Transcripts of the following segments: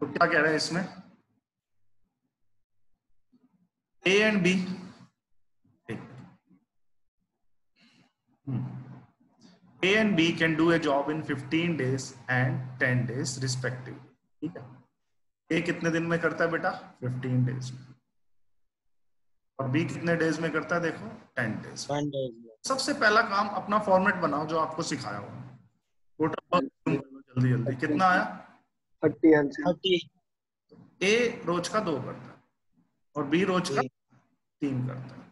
तो क्या कह रहे हैं इसमें? A and B A and B can do a job in 15 days and 10 days respectively ठीक है? ए कितने दिन में करता है बेटा? 15 डेज़ में। और बी कितने डेज़ में करता है? देखो 10 डेज़ वन डेज़ में। सबसे पहला काम अपना फॉर्मेट बनाओ जो आपको सिखाया हुआ टोटल जल्दी जल्दी। कितना आया? Thirty answer thirty. ए रोज का दो करता है और बी रोज का तीन करता है।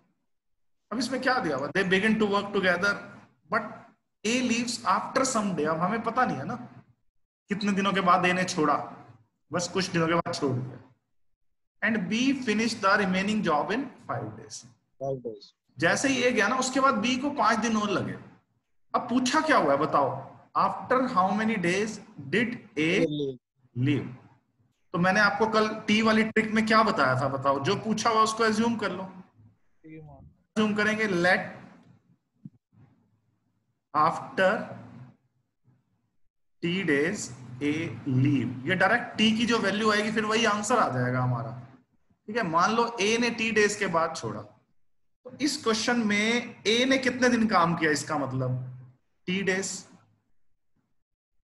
अब इसमें क्या दिया हुआ? They begin to work together but A leaves after some day अब हमें पता नहीं है ना कितने दिनों के बाद ए ने छोड़ा। बस कुछ दिनों के बाद छोड़ दिया। And B finish the remaining job in five days five days जैसे ही ए गया ना उसके बाद बी को पाँच दिन और लगे। अब पूछा क्या हुआ है बताओ। After how many days did A leave तो मैंने आपको कल टी वाली ट्रिक में क्या बताया था, बताओ? जो पूछा हुआ उसको एज्यूम कर लो। एज्यूम करेंगे let after T days A leave ये डायरेक्ट टी की जो वैल्यू आएगी, फिर वही आंसर आ जाएगा हमारा। ठीक है? मान लो ए ने टी डेज़ के बाद छोड़ा। तो इस क्वेश्चन में ए ने कितने दिन काम किया इसका मतलब? टी डेज़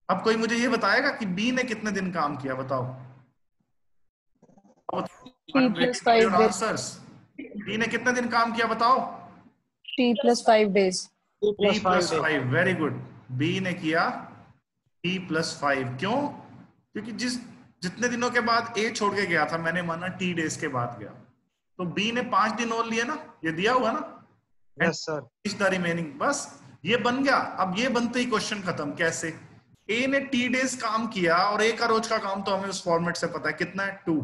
अब कोई मुझे ये बताएगा कि बी ने कितने दिन काम किया बताओ। T plus five days. Answers B ने कितने दिन काम किया बताओ। T plus five days. Two T plus plus five five very good B ने किया टी प्लस फाइव क्यों? क्योंकि जिस जितने दिनों के बाद ए छोड़ के गया था मैंने माना टी डेज़ के बाद गया। तो बी ने पाँच दिन और लिए ना? ये दिया हुआ ना? Yes sir is the remaining बस ये बन गया। अब ये बनते ही क्वेश्चन खत्म कैसे? ए ने टी डेज़ काम किया और ए का रोज का काम तो हमें उस फॉर्मेट से पता है। कितना है? टू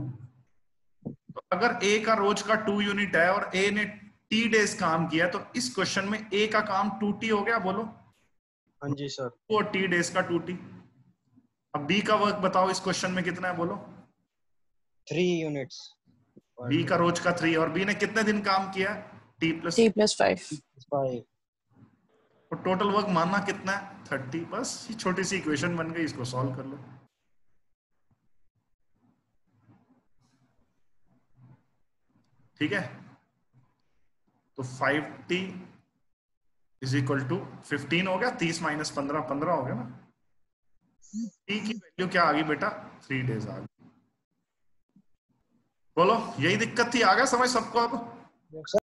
तो अगर ए का रोज का टू यूनिट है और ए ने टी डेज़ काम किया तो इस क्वेश्चन में ए का काम टू टी हो गया? बोलो। हाँ जी सर वो टी डेज़ का टू टी अब बी का वर्क बताओ इस क्वेश्चन में कितना है? बोलो। थ्री यूनिट्स बी का रोज का थ्री और बी ने कितने दिन काम किया? T plus T plus. Five और टोटल वर्क मानना कितना? है थर्टी। बस, ये छोटी सी इक्वेशन बन गई, इसको सॉल्व कर लो। ठीक है? तो five T is equal to fifteen हो गया, तीस माइनस पंद्रह पंद्रह हो गया ना? टी की वैल्यू क्या आ गई बेटा? थ्री डेज़ आ गई। बोलो, यही दिक्कत थी, आ गया समझ सबको अब?